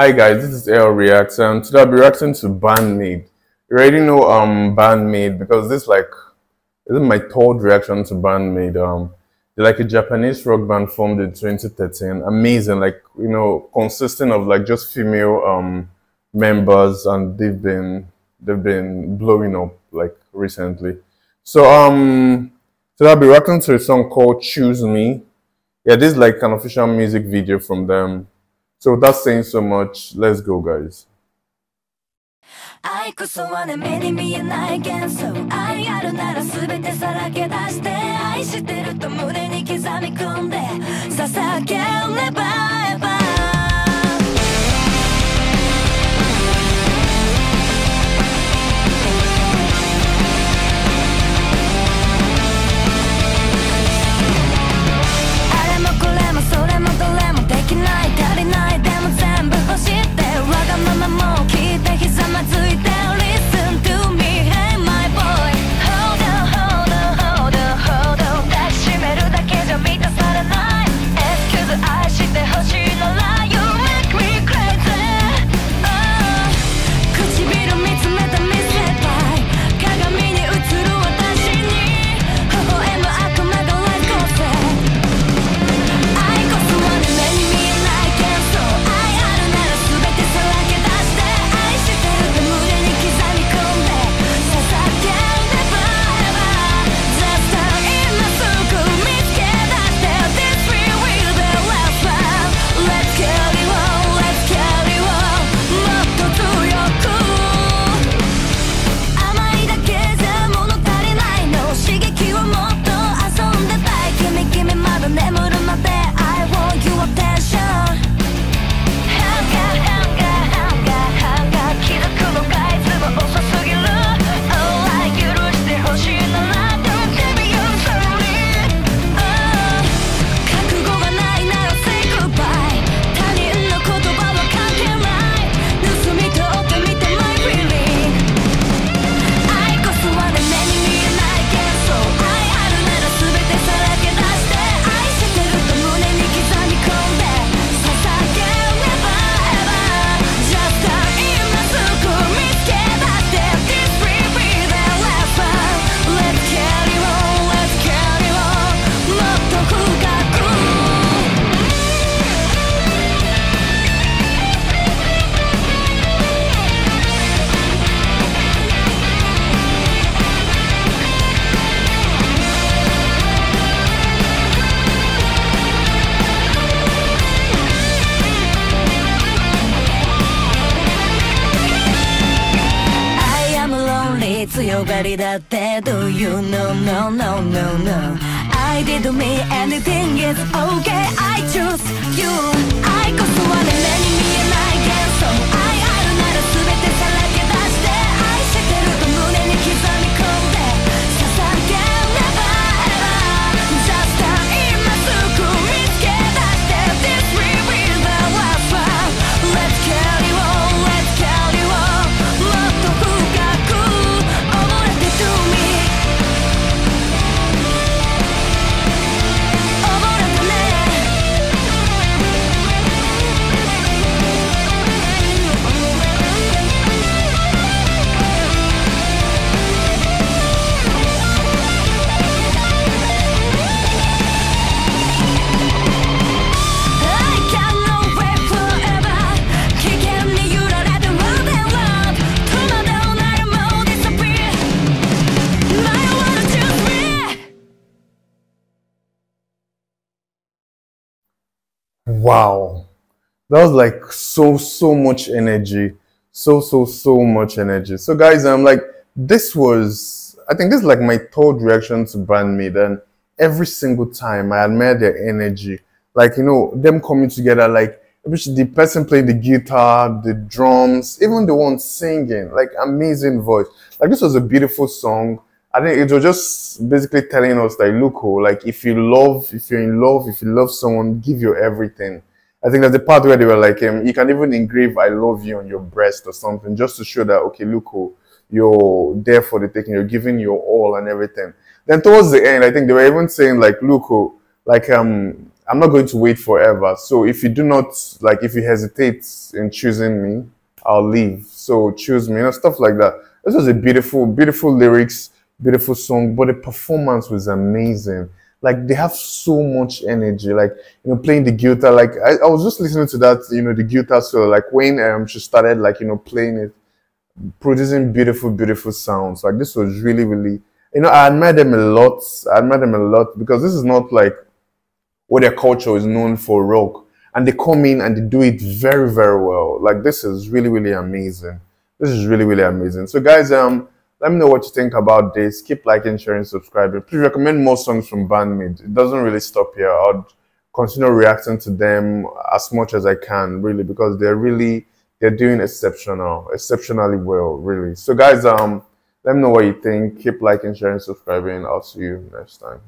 Hi guys, this is L Reacts and today I'll be reacting to Band-Maid. You already know um Band-Maid because this like this is my third reaction to Band-Maid. Um they're like a Japanese rock band formed in 2013. Amazing, like you know, consisting of like just female um members and they've been they've been blowing up like recently. So um today I'll be reacting to a song called Choose Me. Yeah, this is like an official music video from them. So without saying so much, let's go, guys. I could so want a me and I can so I got another sweet I. I should み込んで捧げれば強がりだって Do you know no no no no I did me anything is okay I choose you 愛こそはね目に見えない幻想 Wow. That was like so, so much energy. So, so, so much energy. So guys, I'm like, this was, I think this is like my third reaction to Band-Maid and every single time I admire their energy. Like, you know, them coming together, like, the person playing the guitar, the drums, even the one singing, like amazing voice. Like this was a beautiful song. I think it was just basically telling us that look, oh, like if you love, if you're in love, if you love someone, give your everything. I think that's the part where they were like, um, you can even engrave "I love you" on your breast or something, just to show that okay, look, oh, you're there for the taking, you're giving your all and everything. Then towards the end, I think they were even saying like, look, oh, like um, I'm not going to wait forever. So if you do not like, if you hesitate in choosing me, I'll leave. So choose me, you know, stuff like that. This was a beautiful, beautiful lyrics, beautiful song, but the performance was amazing. Like they have so much energy. Like you know, playing the guitar. Like I, I was just listening to that, you know, the guitar solo. Like when um she started, like you know, playing it, producing beautiful, beautiful sounds. Like this was really, really. You know, I admire them a lot. I admire them a lot because this is not like what their culture is known for rock. And they come in and they do it very, very well. Like this is really, really amazing. This is really, really amazing. So guys, um, let me know what you think about this. Keep liking, sharing, subscribing. Please recommend more songs from Band-Maid. It doesn't really stop here. I'll continue reacting to them as much as I can, really, because they're really they're doing exceptional, exceptionally well, really. So guys, um, let me know what you think. Keep liking, sharing, subscribing. I'll see you next time.